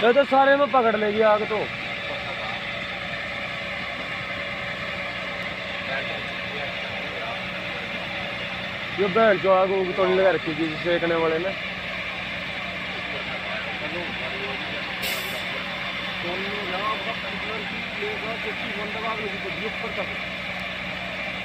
तो तो सारे में पकड़ लेगी आग तो। जो बैठ जो आग उग तो लगा रखी थी सेकने वाले ने। कंट्रोल की लेगा लोगों को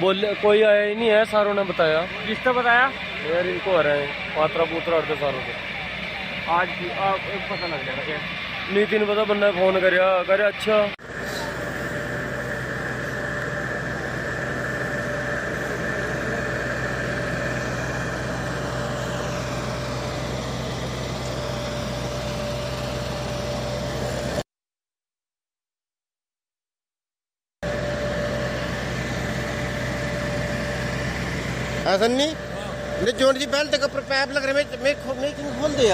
बोले कोई आया ही नहीं है सारों ने बताया। किसने बताया? यार इनको आ रहे हैं पात्रा पुत्रा अड़ते सारों को। आज आप पता लग जाएगा क्या? नीतिन पता बंदा फ़ोन करया करे अच्छा। ऐसा नहीं। नहीं जी पहले तक पैप लग रहे मैं मैं खोल दे यार।